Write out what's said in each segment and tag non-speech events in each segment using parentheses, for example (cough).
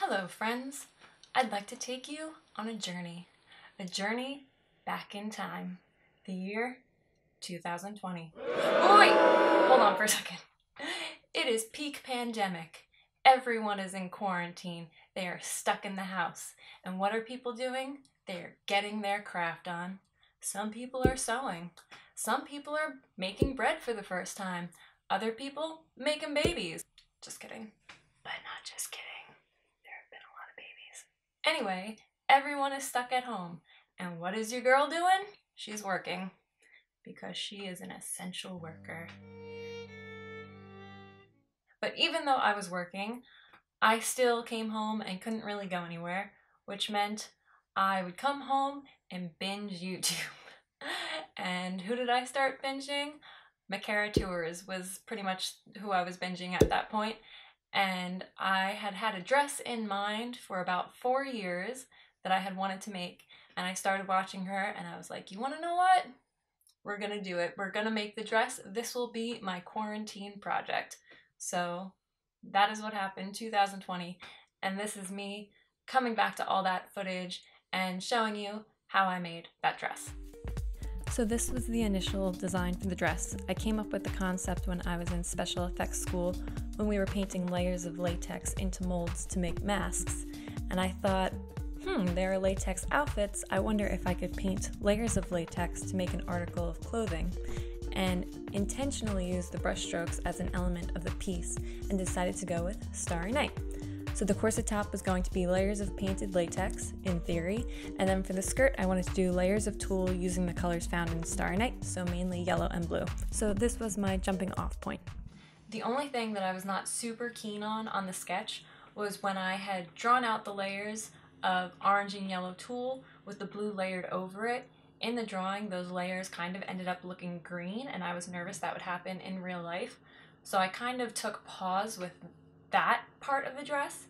Hello, friends. I'd like to take you on a journey. A journey back in time. The year 2020. Oh, wait! Hold on for a second. It is peak pandemic. Everyone is in quarantine. They are stuck in the house. And what are people doing? They are getting their craft on. Some people are sewing. Some people are making bread for the first time. Other people making babies. Just kidding. But not just kidding. There have been a lot of babies. Anyway, everyone is stuck at home. And what is your girl doing? She's working. Because she is an essential worker. But even though I was working, I still came home and couldn't really go anywhere, which meant I would come home and binge YouTube. (laughs) and who did I start binging? Micarah Tewers was pretty much who I was binging at that point. And I had had a dress in mind for about four years that I had wanted to make. And I started watching her and I was like, you want to know what? We're going to do it. We're going to make the dress. This will be my quarantine project. So that is what happened 2020. And this is me coming back to all that footage and showing you how I made that dress. So this was the initial design for the dress. I came up with the concept when I was in special effects school when we were painting layers of latex into molds to make masks. And I thought, hmm, there are latex outfits. I wonder if I could paint layers of latex to make an article of clothing. And intentionally used the brushstrokes as an element of the piece and decided to go with Starry Night. So the corset top was going to be layers of painted latex, in theory, and then for the skirt I wanted to do layers of tulle using the colors found in Starry Night, so mainly yellow and blue. So this was my jumping off point. The only thing that I was not super keen on on the sketch was when I had drawn out the layers of orange and yellow tulle with the blue layered over it. In the drawing, those layers kind of ended up looking green, and I was nervous that would happen in real life. So I kind of took pause with that part of the dress,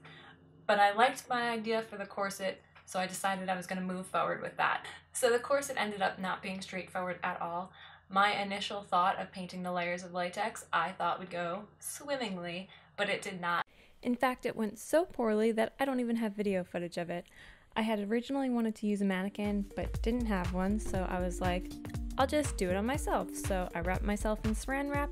but I liked my idea for the corset, so I decided I was going to move forward with that. So the corset ended up not being straightforward at all. My initial thought of painting the layers of latex I thought would go swimmingly, but it did not. In fact, it went so poorly that I don't even have video footage of it. I had originally wanted to use a mannequin, but didn't have one, so I was like, I'll just do it on myself. So I wrapped myself in saran wrap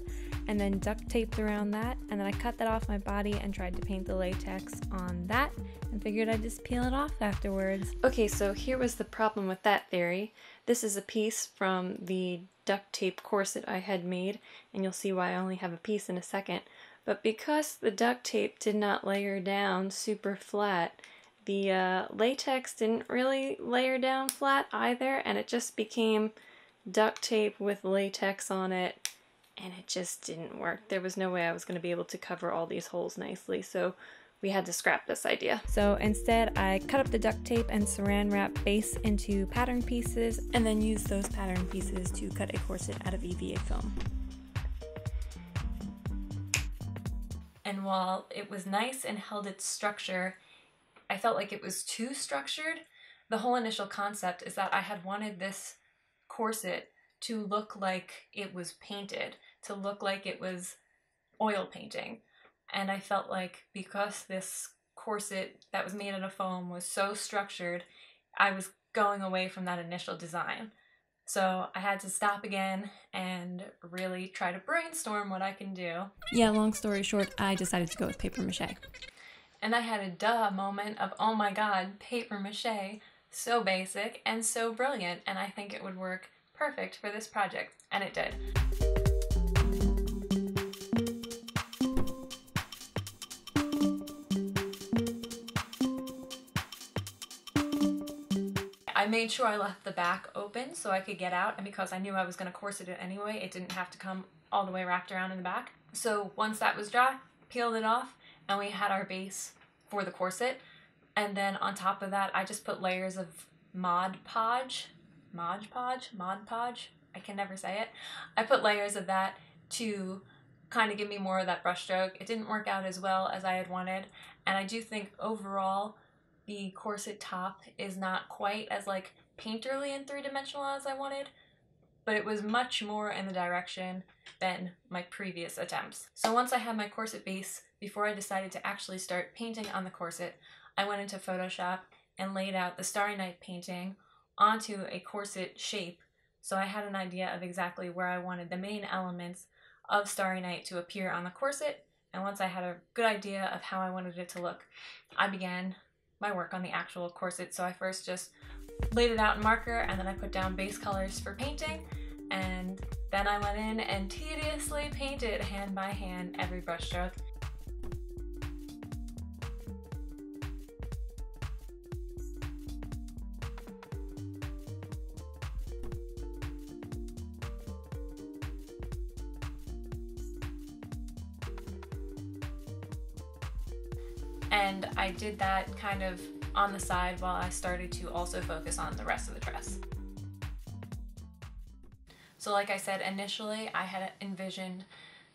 and then duct taped around that, and then I cut that off my body and tried to paint the latex on that and figured I'd just peel it off afterwards. Okay, so here was the problem with that theory. This is a piece from the duct tape corset I had made, and you'll see why I only have a piece in a second. But because the duct tape did not layer down super flat, the uh, latex didn't really layer down flat either, and it just became duct tape with latex on it, and it just didn't work. There was no way I was going to be able to cover all these holes nicely, so we had to scrap this idea. So instead, I cut up the duct tape and saran wrap base into pattern pieces, and then used those pattern pieces to cut a corset out of EVA foam. And while it was nice and held its structure, I felt like it was too structured. The whole initial concept is that I had wanted this corset to look like it was painted, to look like it was oil painting. And I felt like because this corset that was made out of foam was so structured, I was going away from that initial design. So I had to stop again and really try to brainstorm what I can do. Yeah, long story short, I decided to go with paper mache. And I had a duh moment of, oh my god, paper mache, so basic and so brilliant, and I think it would work perfect for this project, and it did. I made sure I left the back open so I could get out, and because I knew I was going to corset it anyway, it didn't have to come all the way wrapped around in the back. So once that was dry, peeled it off, and we had our base for the corset. And then on top of that, I just put layers of Mod Podge, Mod Podge, Mod Podge, I can never say it. I put layers of that to kind of give me more of that brushstroke. It didn't work out as well as I had wanted, and I do think overall the corset top is not quite as like painterly and three-dimensional as I wanted, but it was much more in the direction than my previous attempts. So once I had my corset base, before I decided to actually start painting on the corset, I went into Photoshop and laid out the Starry Night painting onto a corset shape so I had an idea of exactly where I wanted the main elements of Starry Night to appear on the corset, and once I had a good idea of how I wanted it to look, I began my work on the actual corset. So I first just laid it out in marker and then I put down base colors for painting and then I went in and tediously painted hand by hand every brushstroke did that kind of on the side while I started to also focus on the rest of the dress. So like I said, initially I had envisioned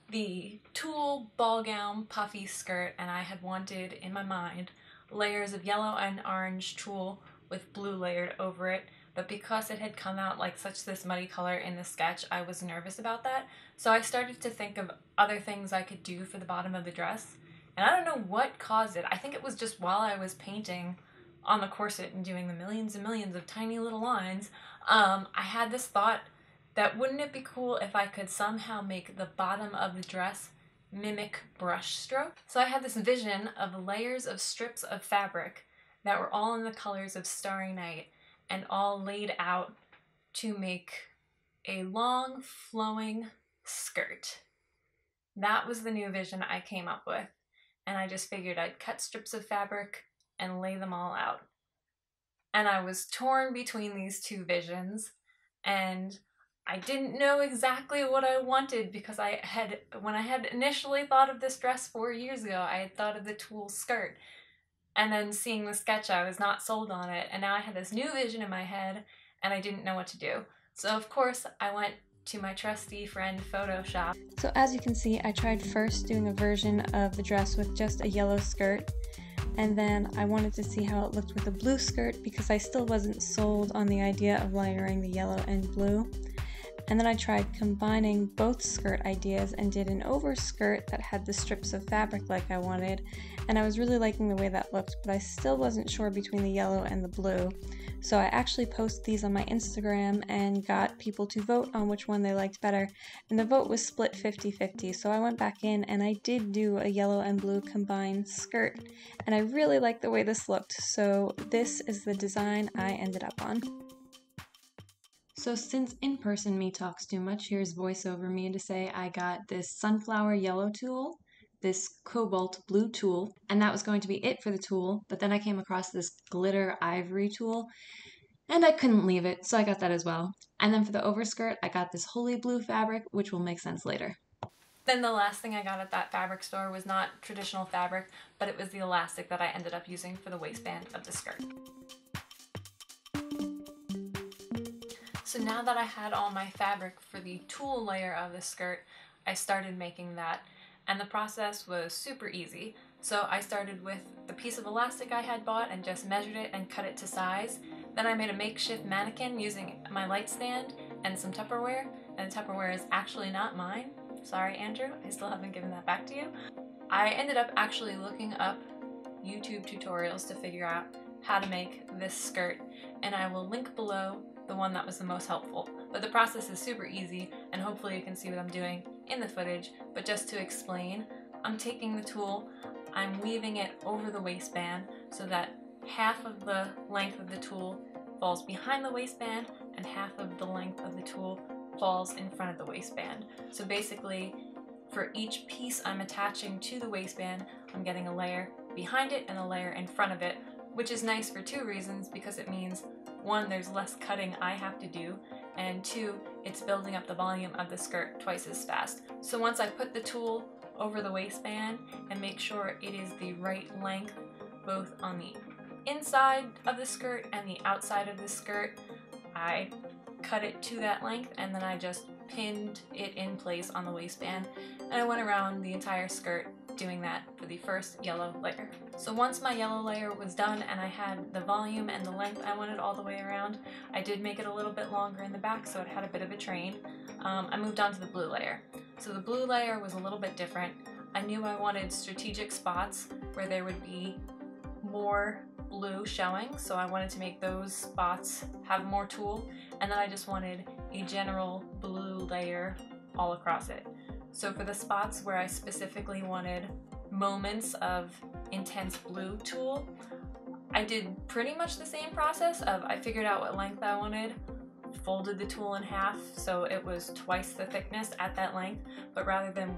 the tulle ball gown puffy skirt and I had wanted in my mind layers of yellow and orange tulle with blue layered over it. But because it had come out like such this muddy color in the sketch I was nervous about that. So I started to think of other things I could do for the bottom of the dress and I don't know what caused it. I think it was just while I was painting on the corset and doing the millions and millions of tiny little lines, um, I had this thought that wouldn't it be cool if I could somehow make the bottom of the dress mimic brush stroke? So I had this vision of layers of strips of fabric that were all in the colors of Starry Night and all laid out to make a long flowing skirt. That was the new vision I came up with and I just figured I'd cut strips of fabric and lay them all out. And I was torn between these two visions, and I didn't know exactly what I wanted because I had, when I had initially thought of this dress four years ago, I had thought of the tulle skirt. And then seeing the sketch, I was not sold on it, and now I had this new vision in my head, and I didn't know what to do. So, of course, I went to my trusty friend Photoshop. So as you can see, I tried first doing a version of the dress with just a yellow skirt, and then I wanted to see how it looked with a blue skirt because I still wasn't sold on the idea of layering the yellow and blue. And then I tried combining both skirt ideas and did an overskirt that had the strips of fabric like I wanted, and I was really liking the way that looked, but I still wasn't sure between the yellow and the blue. So I actually posted these on my Instagram and got people to vote on which one they liked better, and the vote was split 50-50. So I went back in and I did do a yellow and blue combined skirt, and I really liked the way this looked. So this is the design I ended up on. So since in-person me talks too much, here's voiceover me to say I got this sunflower yellow tulle, this cobalt blue tulle, and that was going to be it for the tulle. but then I came across this glitter ivory tulle, and I couldn't leave it, so I got that as well. And then for the overskirt, I got this holey blue fabric, which will make sense later. Then the last thing I got at that fabric store was not traditional fabric, but it was the elastic that I ended up using for the waistband of the skirt. So now that I had all my fabric for the tulle layer of the skirt, I started making that and the process was super easy. So I started with the piece of elastic I had bought and just measured it and cut it to size. Then I made a makeshift mannequin using my light stand and some Tupperware, and Tupperware is actually not mine. Sorry, Andrew, I still haven't given that back to you. I ended up actually looking up YouTube tutorials to figure out how to make this skirt, and I will link below the one that was the most helpful. But the process is super easy and hopefully you can see what I'm doing in the footage. But just to explain, I'm taking the tulle, I'm weaving it over the waistband so that half of the length of the tulle falls behind the waistband and half of the length of the tulle falls in front of the waistband. So basically, for each piece I'm attaching to the waistband, I'm getting a layer behind it and a layer in front of it, which is nice for two reasons because it means one, there's less cutting I have to do, and two, it's building up the volume of the skirt twice as fast. So once I put the tulle over the waistband and make sure it is the right length both on the inside of the skirt and the outside of the skirt, I cut it to that length and then I just pinned it in place on the waistband And I went around the entire skirt doing that for the first yellow layer. So once my yellow layer was done and I had the volume and the length I wanted all the way around, I did make it a little bit longer in the back so it had a bit of a train. Um, I moved on to the blue layer. So the blue layer was a little bit different. I knew I wanted strategic spots where there would be more blue showing, so I wanted to make those spots have more tulle, and then I just wanted a general blue layer all across it. So for the spots where I specifically wanted moments of intense blue tulle, I did pretty much the same process of I figured out what length I wanted, folded the tulle in half so it was twice the thickness at that length, but rather than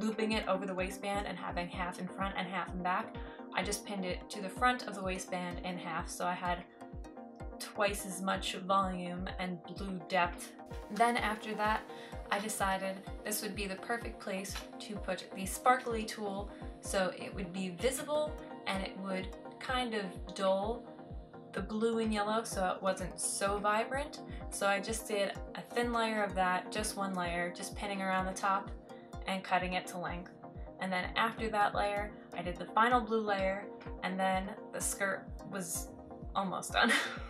looping it over the waistband and having half in front and half in back, I just pinned it to the front of the waistband in half. So I had twice as much volume and blue depth. Then after that, I decided this would be the perfect place to put the sparkly tulle so it would be visible and it would kind of dull the blue and yellow so it wasn't so vibrant. So I just did a thin layer of that, just one layer, just pinning around the top and cutting it to length. And then after that layer, I did the final blue layer and then the skirt was almost done. (laughs)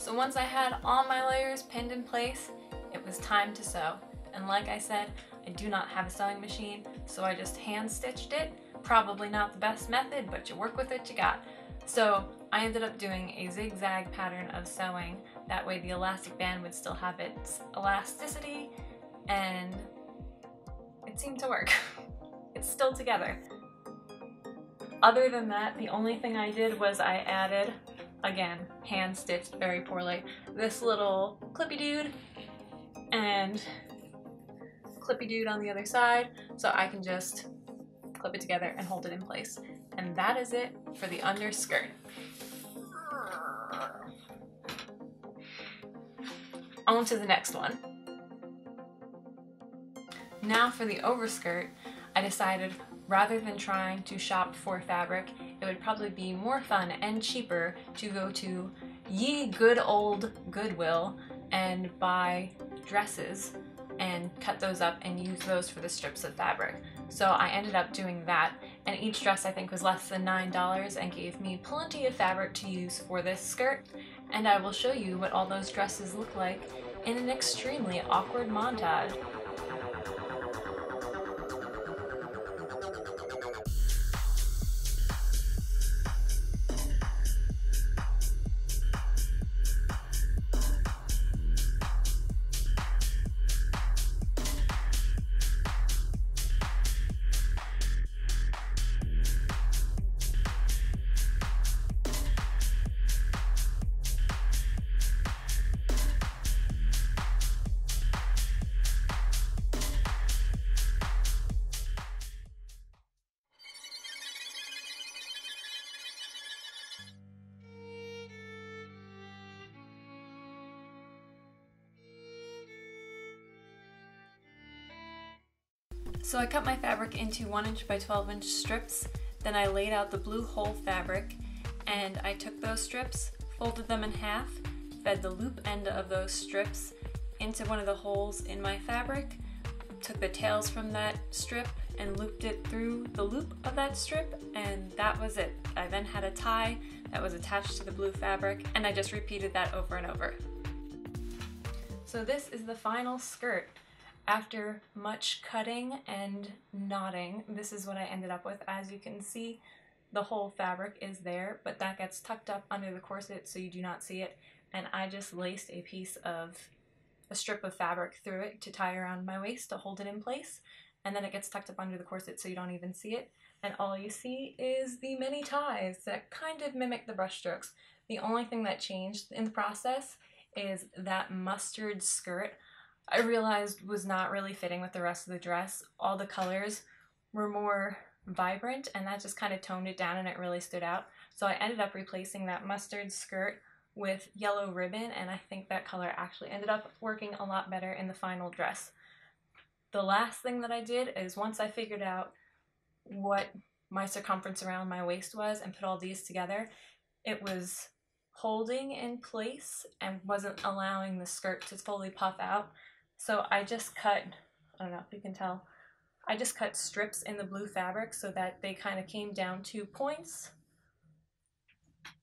so once I had all my layers pinned in place, it was time to sew. And like I said, I do not have a sewing machine, so I just hand stitched it. Probably not the best method, but you work with what you got. So I ended up doing a zigzag pattern of sewing. That way the elastic band would still have its elasticity and it seemed to work. (laughs) it's still together. Other than that, the only thing I did was I added, again, hand stitched very poorly, this little clippy dude and clippy dude on the other side so I can just clip it together and hold it in place. And that is it for the underskirt. On to the next one. Now for the overskirt, I decided rather than trying to shop for fabric, it would probably be more fun and cheaper to go to ye good old Goodwill and buy dresses and cut those up and use those for the strips of fabric. So I ended up doing that and each dress I think was less than $9 and gave me plenty of fabric to use for this skirt and I will show you what all those dresses look like in an extremely awkward montage. So I cut my fabric into 1 inch by 12 inch strips, then I laid out the blue whole fabric and I took those strips, folded them in half, fed the loop end of those strips into one of the holes in my fabric, took the tails from that strip and looped it through the loop of that strip and that was it. I then had a tie that was attached to the blue fabric and I just repeated that over and over. So this is the final skirt. After much cutting and knotting, this is what I ended up with. As you can see, the whole fabric is there, but that gets tucked up under the corset so you do not see it. And I just laced a piece of a strip of fabric through it to tie around my waist to hold it in place. And then it gets tucked up under the corset so you don't even see it. And all you see is the many ties that kind of mimic the brush strokes. The only thing that changed in the process is that mustard skirt I realized was not really fitting with the rest of the dress. All the colors were more vibrant and that just kind of toned it down and it really stood out. So I ended up replacing that mustard skirt with yellow ribbon and I think that color actually ended up working a lot better in the final dress. The last thing that I did is once I figured out what my circumference around my waist was and put all these together, it was holding in place and wasn't allowing the skirt to fully puff out. So I just cut, I don't know if you can tell, I just cut strips in the blue fabric so that they kind of came down two points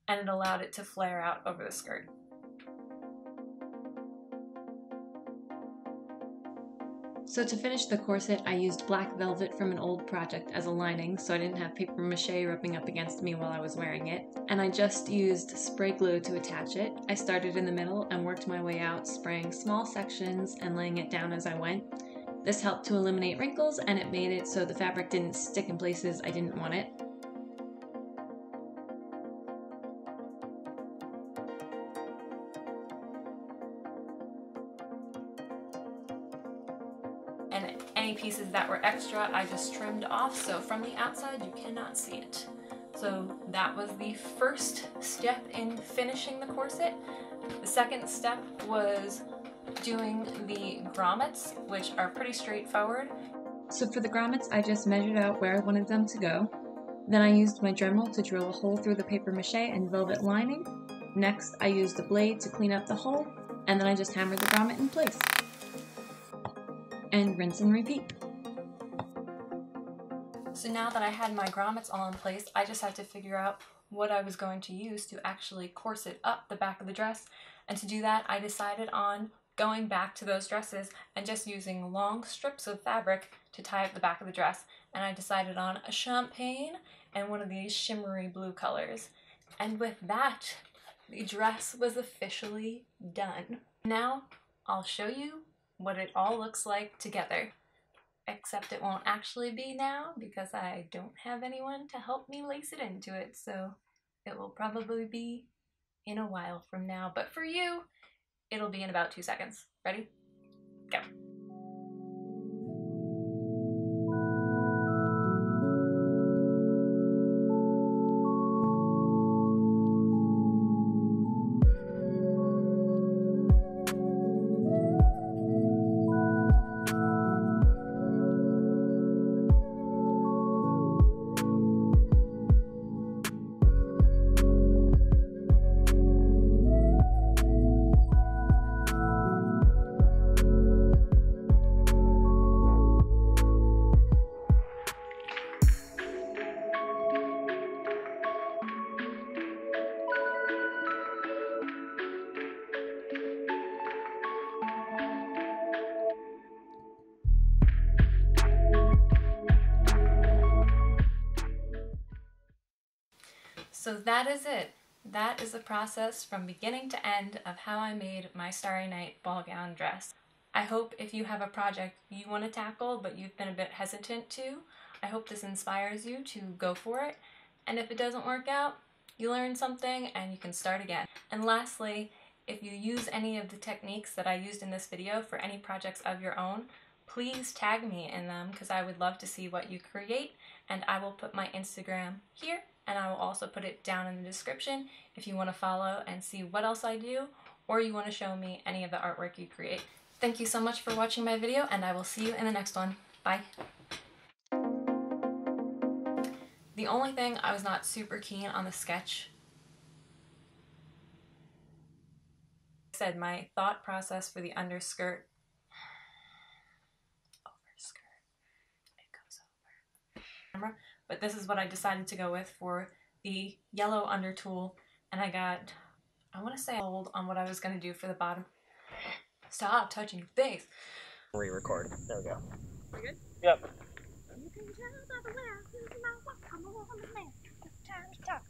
and it allowed it to flare out over the skirt. So to finish the corset, I used black velvet from an old project as a lining so I didn't have paper mache rubbing up against me while I was wearing it. And I just used spray glue to attach it. I started in the middle and worked my way out, spraying small sections and laying it down as I went. This helped to eliminate wrinkles and it made it so the fabric didn't stick in places I didn't want it. And any pieces that were extra I just trimmed off so from the outside you cannot see it. So that was the first step in finishing the corset. The second step was doing the grommets, which are pretty straightforward. So for the grommets, I just measured out where I wanted them to go. Then I used my Dremel to drill a hole through the paper mache and velvet lining. Next, I used a blade to clean up the hole, and then I just hammered the grommet in place and rinse and repeat. So now that I had my grommets all in place, I just had to figure out what I was going to use to actually corset up the back of the dress. And to do that, I decided on going back to those dresses and just using long strips of fabric to tie up the back of the dress. And I decided on a champagne and one of these shimmery blue colors. And with that, the dress was officially done. Now, I'll show you what it all looks like together. Except it won't actually be now because I don't have anyone to help me lace it into it, so it will probably be in a while from now. But for you, it'll be in about two seconds. Ready? Go. That is it. That is the process from beginning to end of how I made my Starry Night ball gown dress. I hope if you have a project you want to tackle but you've been a bit hesitant to, I hope this inspires you to go for it. And if it doesn't work out, you learn something and you can start again. And lastly, if you use any of the techniques that I used in this video for any projects of your own, please tag me in them because I would love to see what you create and I will put my Instagram here and I will also put it down in the description if you want to follow and see what else I do or you want to show me any of the artwork you create. Thank you so much for watching my video and I will see you in the next one. Bye! The only thing I was not super keen on the sketch said my thought process for the underskirt (sighs) overskirt it goes over but this is what I decided to go with for the yellow under tulle and I got I want to say hold on what I was going to do for the bottom. Stop touching your face. Re-record. There we go. We good? Yep. Time to talk.